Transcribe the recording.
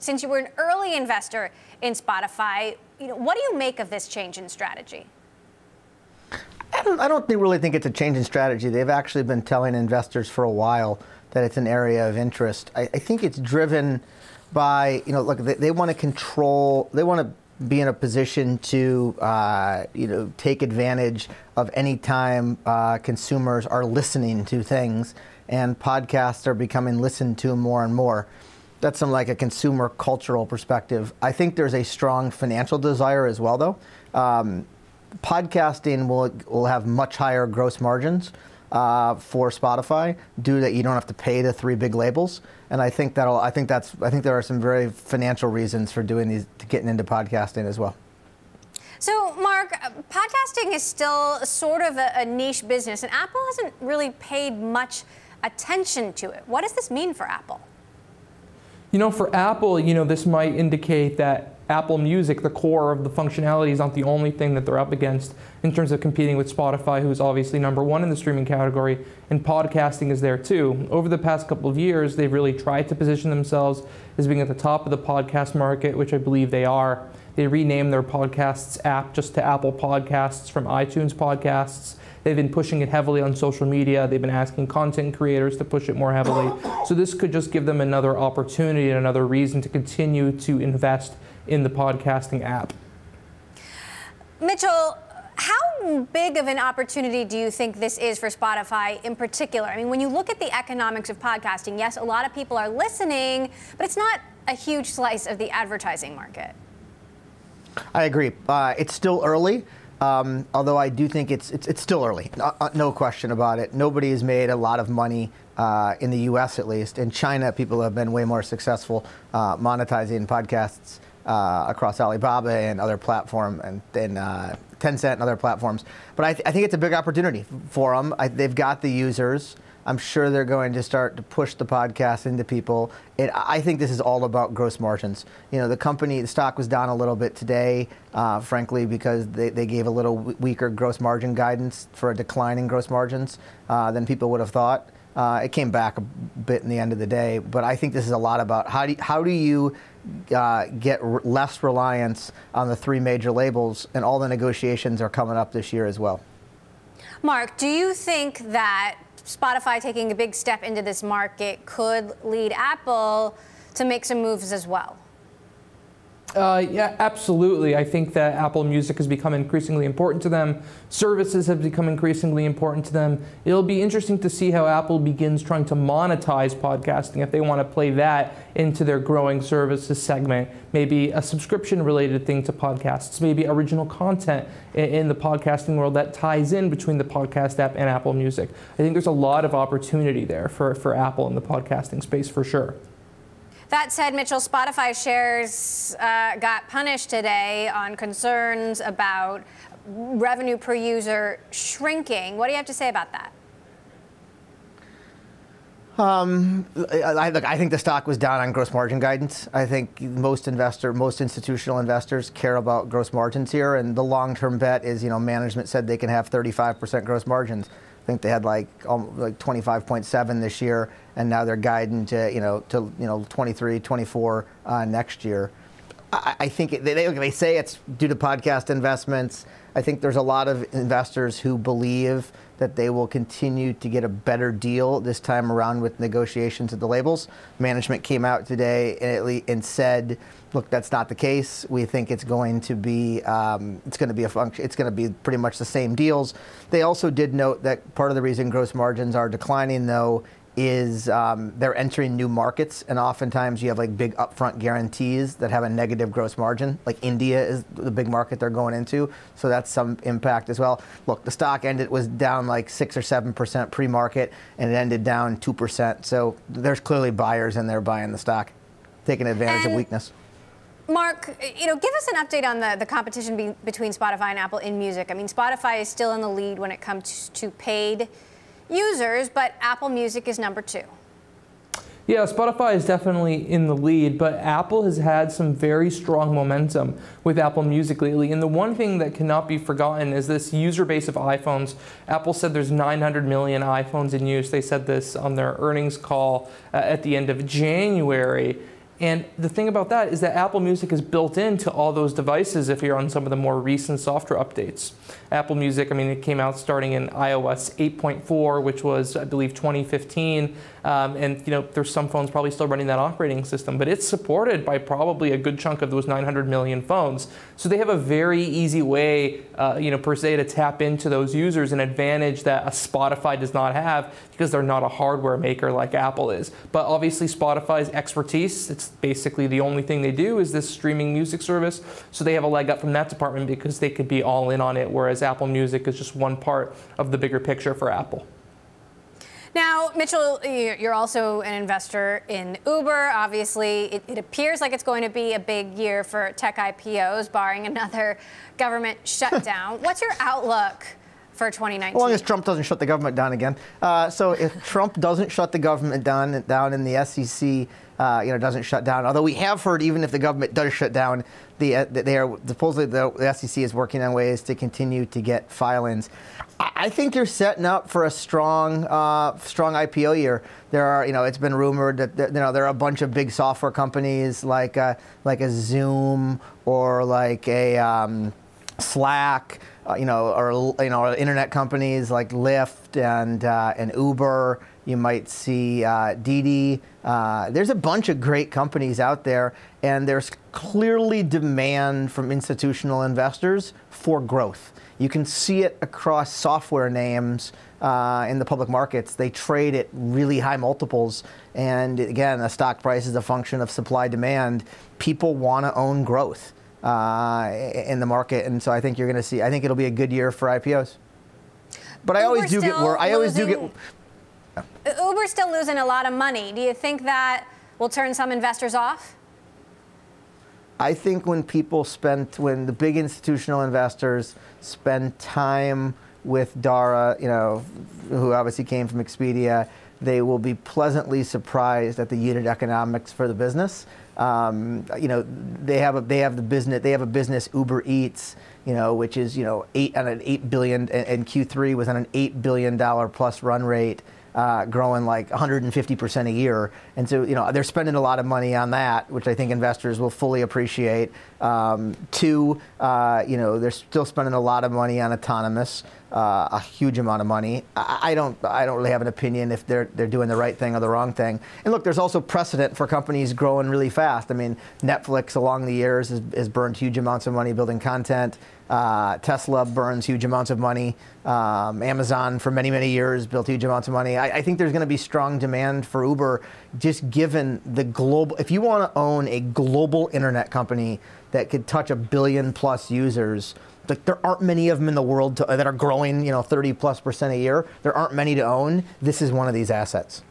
since you were an early investor in Spotify, you know, what do you make of this change in strategy? I don't, I don't think, really think it's a change in strategy. They've actually been telling investors for a while that it's an area of interest. I, I think it's driven by, you know, look, they, they want to control, they want to be in a position to, uh, you know, take advantage of any time uh, consumers are listening to things, and podcasts are becoming listened to more and more. That's from like a consumer cultural perspective. I think there's a strong financial desire as well, though. Um, podcasting will will have much higher gross margins uh, for Spotify due that you don't have to pay the three big labels. And I think that'll. I think that's. I think there are some very financial reasons for doing these, getting into podcasting as well. So, Mark, podcasting is still sort of a, a niche business, and Apple hasn't really paid much attention to it. What does this mean for Apple? You know, for Apple, you know, this might indicate that Apple Music, the core of the functionality, is not the only thing that they're up against in terms of competing with Spotify, who's obviously number one in the streaming category, and podcasting is there too. Over the past couple of years, they've really tried to position themselves as being at the top of the podcast market, which I believe they are. They renamed their podcasts app just to Apple Podcasts from iTunes Podcasts. They've been pushing it heavily on social media. They've been asking content creators to push it more heavily. So this could just give them another opportunity and another reason to continue to invest in the podcasting app. Mitchell, how big of an opportunity do you think this is for Spotify in particular? I mean, when you look at the economics of podcasting, yes, a lot of people are listening, but it's not a huge slice of the advertising market. I agree. Uh, it's still early. Um, although I do think it's it's, it's still early, no, uh, no, question about it. Nobody has made a lot of money uh, in the U.S. at least. In China, people have been way more successful uh, monetizing podcasts uh, across Alibaba and other platforms, and then uh, Tencent and other platforms. But I, th- I, think it's a big opportunity for them. I, they've got the users. I'm sure they're going to start to push the podcast into people. It, I think this is all about gross margins. You know, the company, the stock was down a little bit today, uh, frankly, because they, they gave a little weaker gross margin guidance for a decline in gross margins uh, than people would have thought. Uh, it came back a bit in the end of the day, but I think this is a lot about how do you, how do you uh, get less reliance on the three major labels, and all the negotiations are coming up this year as well. Mark, do you think that Spotify taking a big step into this market could lead Apple to make some moves as well? Uh, yeah, absolutely. I think that Apple Music has become increasingly important to them. Services have become increasingly important to them. It'll be interesting to see how Apple begins trying to monetize podcasting if they want to play that into their growing services segment. Maybe a subscription related thing to podcasts, maybe original content in the podcasting world that ties in between the podcast app and Apple Music. I think there's a lot of opportunity there for, for Apple in the podcasting space for sure. That said, Mitchell, Spotify shares uh, got punished today on concerns about revenue per user shrinking. What do you have to say about that? Um, I, look, I think the stock was down on gross margin guidance. I think most investor, most institutional investors care about gross margins here, and the long-term bet is, you know, management said they can have 35% gross margins. I think they had like um, like 25.7 this year, and now they're guiding to you know to you know 23, 24 uh, next year. I, I think they, they say it's due to podcast investments. I think there's a lot of investors who believe that they will continue to get a better deal this time around with negotiations at the labels. Management came out today and said, "Look, that's not the case. We think it's going to be um, it's going to be a function. It's going to be pretty much the same deals." They also did note that part of the reason gross margins are declining, though, is um, they're entering new markets, and oftentimes you have like big upfront guarantees that have a negative gross margin. Like India is the big market they're going into, so that's some impact as well. Look, the stock ended was down like six or seven percent pre-market, and it ended down two percent. So there's clearly buyers in there buying the stock, taking advantage and of weakness. Mark, you know, give us an update on the, the competition be, between Spotify and Apple in music. I mean, Spotify is still in the lead when it comes to paid users, but Apple Music is number two. Yeah, Spotify is definitely in the lead, but Apple has had some very strong momentum with Apple Music lately. And the one thing that cannot be forgotten is this user base of iPhones. Apple said there's 900 million iPhones in use. They said this on their earnings call uh, at the end of January. And the thing about that is that Apple Music is built into all those devices if you're on some of the more recent software updates. Apple Music, I mean, it came out starting in iOS 8.4, which was, I believe, 2015. Um, and you know, there's some phones probably still running that operating system, but it's supported by probably a good chunk of those 900 million phones. So they have a very easy way, uh, you know, per se, to tap into those users, an advantage that a Spotify does not have because they're not a hardware maker like Apple is. But obviously, Spotify's expertise, it's basically the only thing they do is this streaming music service. So they have a leg up from that department because they could be all in on it, whereas Apple Music is just one part of the bigger picture for Apple. Now, Mitchell, you're also an investor in Uber. Obviously, it, it, appears like it's going to be a big year for tech IPOs, barring another government shutdown. What's your outlook for 2019? As long as Trump doesn't shut the government down again. Uh, so if Trump doesn't shut the government down down in the SEC, uh, you know, doesn't shut down. Although we have heard even if the government does shut down, the, uh, they are supposedly the, the SEC is working on ways to continue to get filings. I think you're setting up for a strong, uh, strong IPO year. There are, you know, it's been rumored that there, you know there are a bunch of big software companies like uh, like a Zoom or like a um, Slack, uh, you know, or you know, internet companies like Lyft and uh, and Uber. You might see uh, Didi. Uh, there's a bunch of great companies out there, and there's clearly demand from institutional investors for growth. You can see it across software names uh, in the public markets. They trade at really high multiples. And again, the stock price is a function of supply demand. People want to own growth uh, in the market. And so I think you're going to see, I think it'll be a good year for IPOs. But I always do get worried. I always do get. Uber's still losing a lot of money. Do you think that will turn some investors off? I think when people spend, when the big institutional investors spend time with Dara, you know, who obviously came from Expedia, they will be pleasantly surprised at the unit economics for the business. Um, you know, they have a they have the business they have a business Uber Eats, you know, which is you know eight on an eight billion and Q3 was on an eight billion dollar plus run rate uh, growing like 150% a year. And so, you know, they're spending a lot of money on that, which I think investors will fully appreciate. Um, two, uh, you know, they're still spending a lot of money on autonomous, uh, a huge amount of money. I, I, don't, I don't really have an opinion if they're they're doing the right thing or the wrong thing. And look, there's also precedent for companies growing really fast. I mean, Netflix along the years has, has burned huge amounts of money building content. Uh, Tesla burns huge amounts of money. Um, Amazon, for many, many years, built huge amounts of money. I, I think there's going to be strong demand for Uber, just given the global. If you want to own a global internet company that could touch a billion plus users, like there aren't many of them in the world to, that are growing, you know, 30 plus percent a year. There aren't many to own. This is one of these assets.